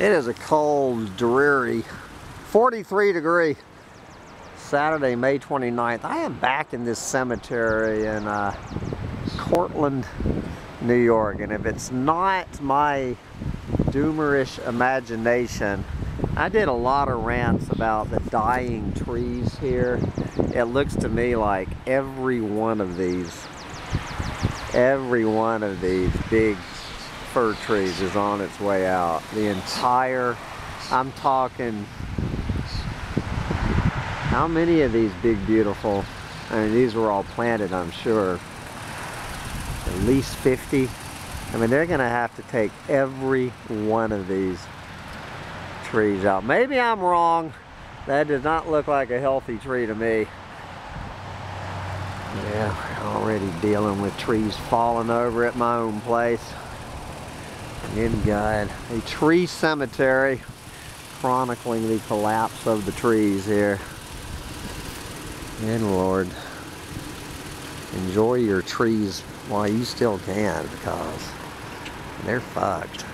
It is a cold, dreary, 43 degree Saturday, May 29th. I am back in this cemetery in uh, Cortland, New York. And if it's not my doomerish imagination, I did a lot of rants about the dying trees here. It looks to me like every one of these, every one of these big fir trees is on its way out. The entire, I'm talking, how many of these big beautiful, I mean these were all planted I'm sure, at least 50. I mean they're gonna have to take every one of these trees out. Maybe I'm wrong. That does not look like a healthy tree to me. Yeah, already dealing with trees falling over at my own place. Good God. A tree cemetery chronicling the collapse of the trees here. Good Lord. Enjoy your trees while you still can because they're fucked.